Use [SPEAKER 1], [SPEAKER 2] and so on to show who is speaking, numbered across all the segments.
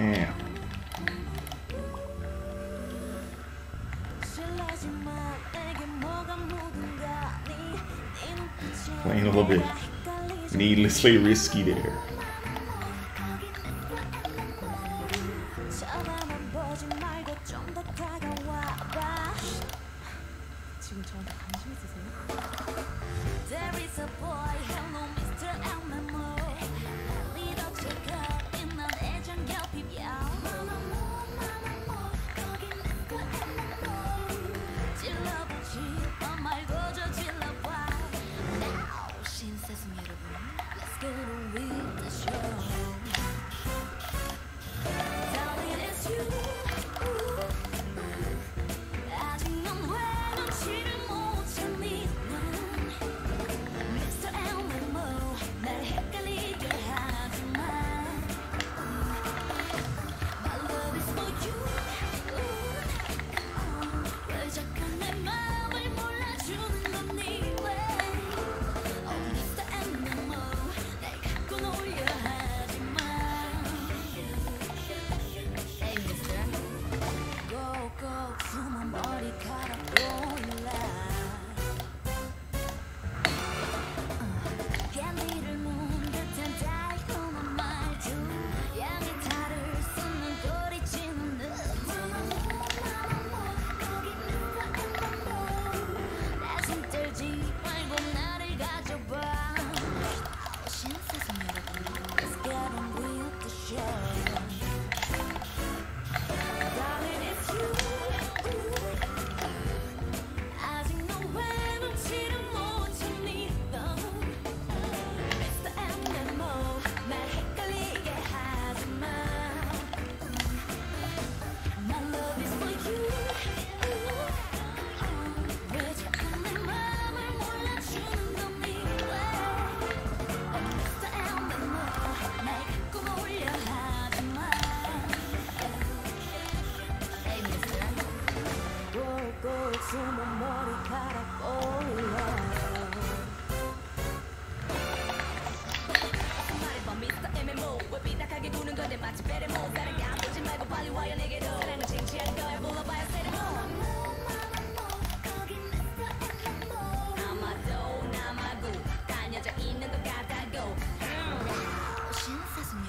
[SPEAKER 1] Yeah. Playing a little bit needlessly risky there.
[SPEAKER 2] There is a boy, hello Mr.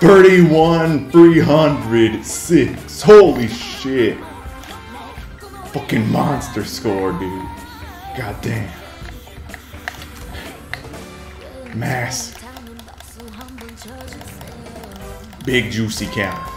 [SPEAKER 1] 31, 306. Holy shit. Fucking monster score, dude. God damn. Mass. Big juicy counter.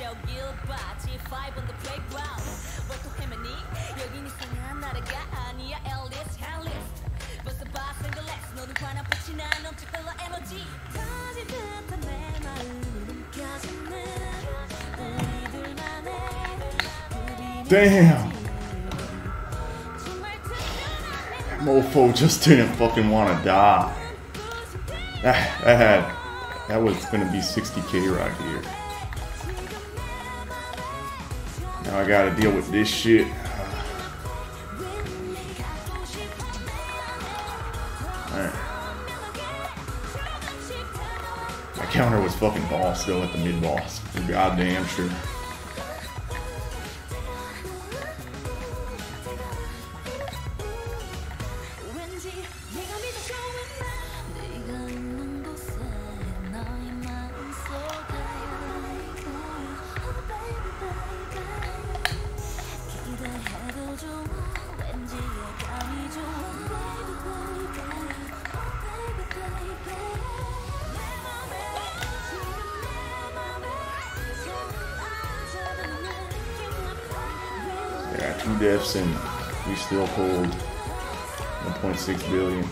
[SPEAKER 2] 여길 봤지 Five on the playground 왜또 헤매니 여긴 이상한 나라가 아니야 앨리스 앨리스 벌써 봐 싱글레스 너는 관아빛이 나 넘쳐 흘러 에너지 다시 듯한 내 마음을 움켜쥐는 우리들만의 그
[SPEAKER 1] Damn.
[SPEAKER 2] 정말 특별한 내
[SPEAKER 1] Mofo just didn't fucking want to die. That, that had that was gonna be 60k right here. Now I gotta deal with this shit. Alright. That counter was fucking boss though at the mid boss. Goddamn sure. Two deaths and we still pulled 1.6 billion.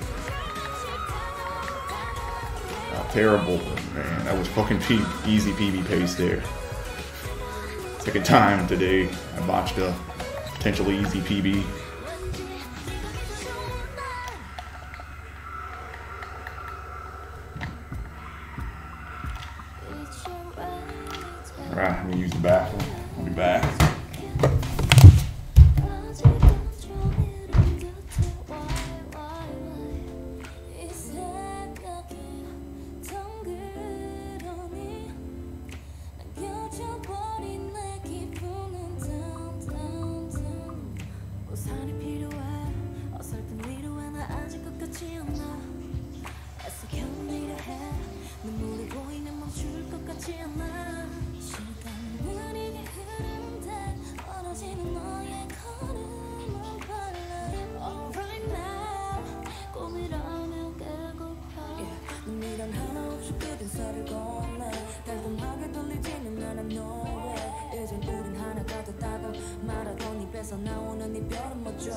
[SPEAKER 1] Terrible, man, that was fucking P- easy PB pace there. Second time today, I botched a potentially easy PB. Alright, I'm gonna use the bathroom.
[SPEAKER 2] 미련 하나 없이 끝인 살을 건네 달콤하게 돌리지는 않아 way 이젠 우린 하나가 됐다고 말하던 입에서 나오는 이별은 뭐죠?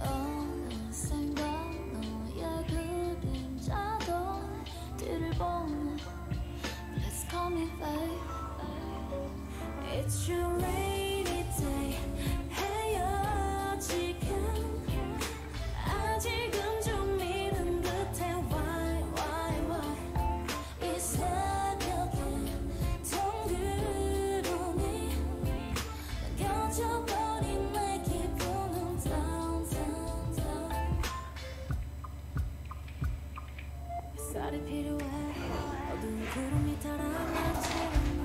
[SPEAKER 2] 어느샌가 너의 그림자도 뒤를 보면 Please call me babe It's your 햇살이 필요해 어두운 구름이 달아나지 않아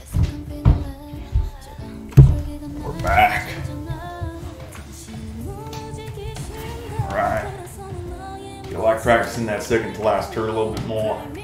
[SPEAKER 2] 애석한 비늘에 차가운 빗줄기가 날
[SPEAKER 1] back.
[SPEAKER 2] 젖어나 당신은 무너지기 싫은데
[SPEAKER 1] Alright.
[SPEAKER 2] 돌아서는 너의
[SPEAKER 1] Feel like practicing that second to last turn a little bit more.
[SPEAKER 2] 미